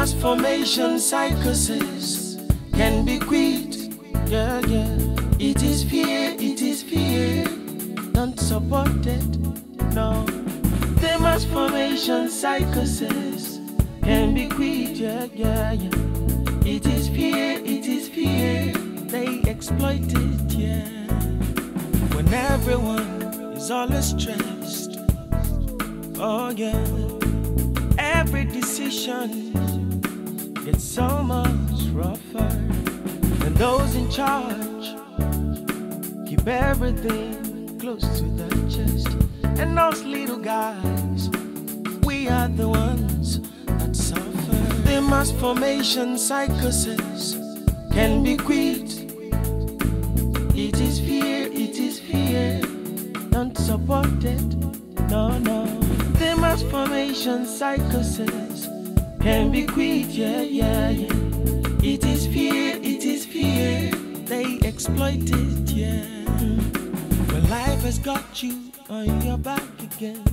mass formation psychosis can be quit. Yeah, yeah. It is fear, it is fear. Don't support it, no. The mass formation psychosis can be quit. Yeah, yeah, yeah. It is fear, it is fear. They exploit it, yeah. When everyone is always stressed. Oh, yeah. Every decision gets so much rougher. And those in charge keep everything close to the chest. And those little guys, we are the ones that suffer. The mass formation psychosis can be quit. It is fear, it is fear. Don't support it, no, no. The mass formation psychosis can be quit, yeah, yeah, yeah. It is fear, it is fear. They exploit it, yeah. But life has got you on your back again,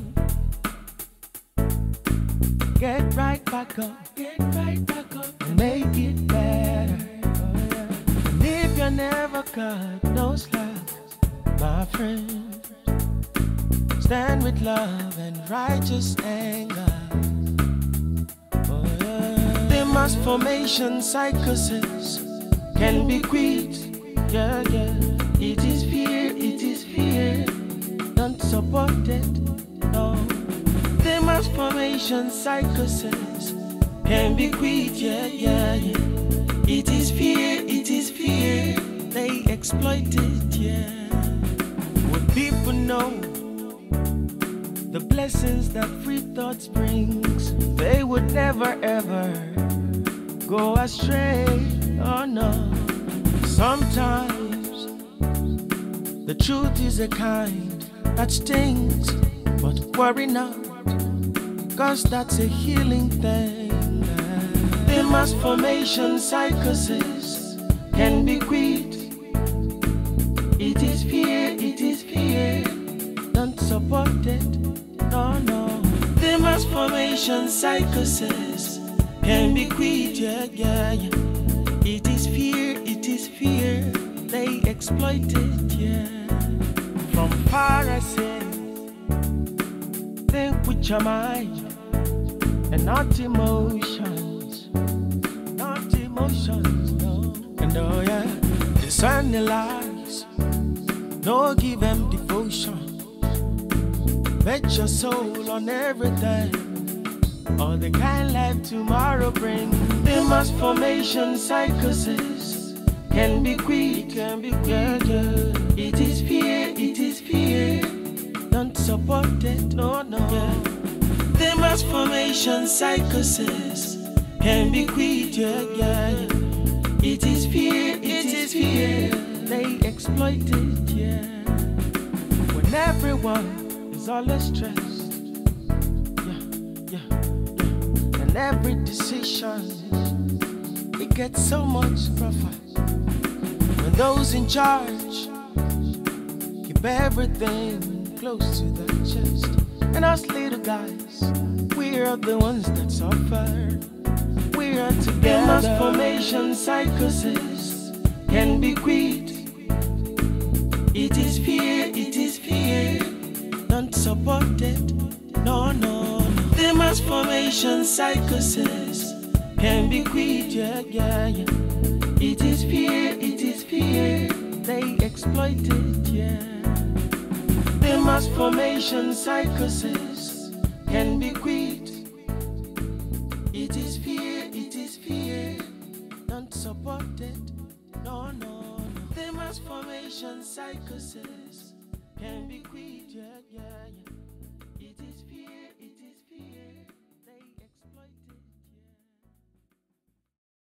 get right back up, get right back up, and make it better. And if you're never caught, no slack, my friend. Stand with love and righteous anger. Oh, yeah. The mass formation psychosis can be quit. Yeah, yeah. It is fear, it is fear. Don't support it, no. The mass formation psychosis can be quit. Yeah, yeah, yeah. It is fear, it is fear. They exploit it, yeah. Would people know? That free thoughts brings they would never ever go astray. Oh no. Sometimes the truth is a kind that stings but worry not cause that's a healing thing. The mass formation psychosis can be quit. It is fear it is fear don't support it no, no. The mass formation psychosis can be quit, yeah, yeah, yeah. It is fear, it is fear. They exploit it, yeah. From say, think with your mind and not emotions, not emotions, no. And oh yeah, discern the lies, no give them devotion. Bet your soul on everything. All the kind life tomorrow brings. The mass formation psychosis can be quit, can be quit. It is fear, it is fear. Don't support it, no, no. Yeah. The mass formation psychosis can be quit, yeah. It is fear, it is fear. They exploit it, yeah. When everyone is always stressed. Yeah, yeah, yeah. And every decision, it gets so much rougher. When those in charge keep everything close to the chest. And us little guys, we are the ones that suffer. We are together. The mass formation psychosis can be quit. It. No, no, no. The mass formation psychosis can be quit, yeah, yeah, yeah. It is fear, it is fear. They exploit it, yeah. The mass formation psychosis can be quit. It is fear, it is fear. Don't support it. No, no, no. The mass formation psychosis